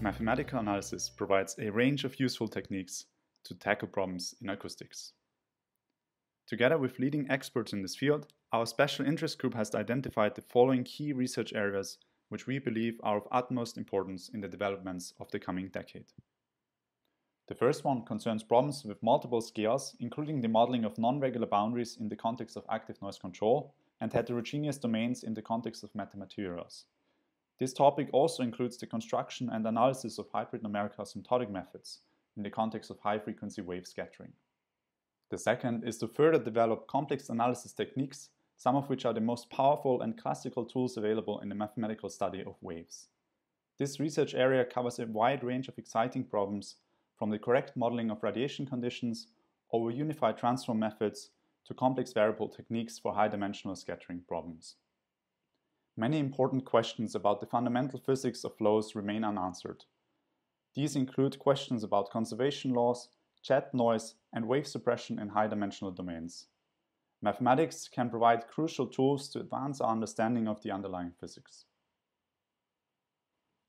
Mathematical analysis provides a range of useful techniques to tackle problems in acoustics. Together with leading experts in this field, our special interest group has identified the following key research areas which we believe are of utmost importance in the developments of the coming decade. The first one concerns problems with multiple scales, including the modeling of non-regular boundaries in the context of active noise control and heterogeneous domains in the context of metamaterials. This topic also includes the construction and analysis of hybrid numerical asymptotic methods in the context of high-frequency wave scattering. The second is to further develop complex analysis techniques, some of which are the most powerful and classical tools available in the mathematical study of waves. This research area covers a wide range of exciting problems, from the correct modeling of radiation conditions over unified transform methods to complex variable techniques for high-dimensional scattering problems. Many important questions about the fundamental physics of flows remain unanswered. These include questions about conservation laws, jet noise, and wave suppression in high-dimensional domains. Mathematics can provide crucial tools to advance our understanding of the underlying physics.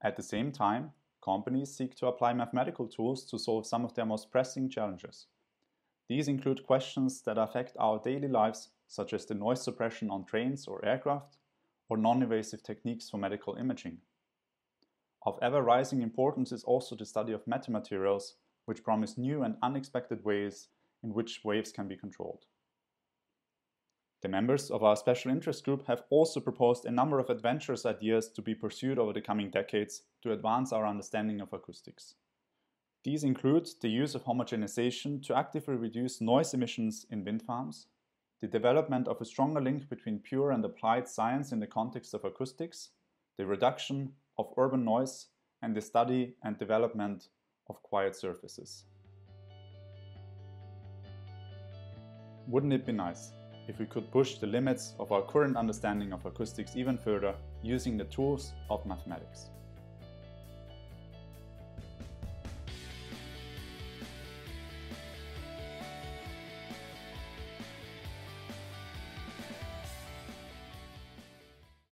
At the same time, companies seek to apply mathematical tools to solve some of their most pressing challenges. These include questions that affect our daily lives, such as the noise suppression on trains or aircraft, or non-invasive techniques for medical imaging. Of ever-rising importance is also the study of metamaterials, which promise new and unexpected ways in which waves can be controlled. The members of our special interest group have also proposed a number of adventurous ideas to be pursued over the coming decades to advance our understanding of acoustics. These include the use of homogenization to actively reduce noise emissions in wind farms, the development of a stronger link between pure and applied science in the context of acoustics, the reduction of urban noise, and the study and development of quiet surfaces. Wouldn't it be nice if we could push the limits of our current understanding of acoustics even further using the tools of mathematics?